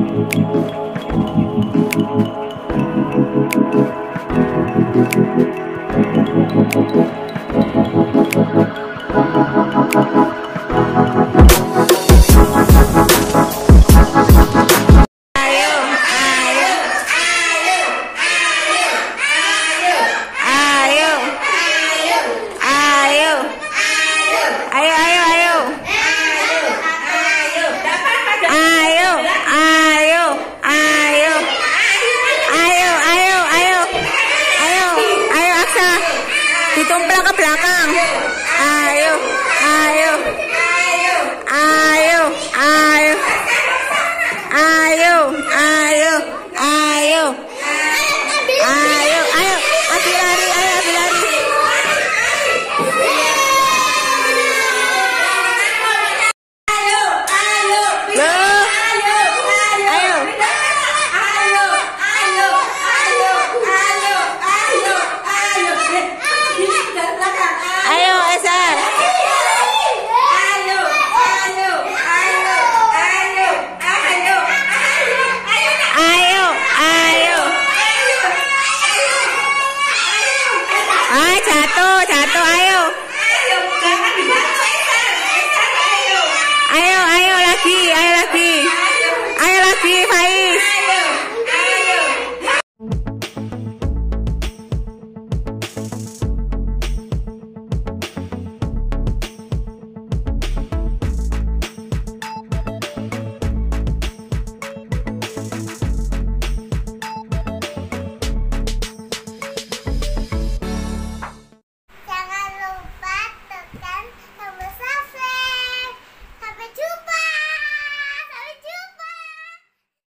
Thank you. Tumplang ke belakang. ayo, Ayo, ayo. Ayo, ayo. Ayo, ayo, ayo. ayo. 哎踩住踩住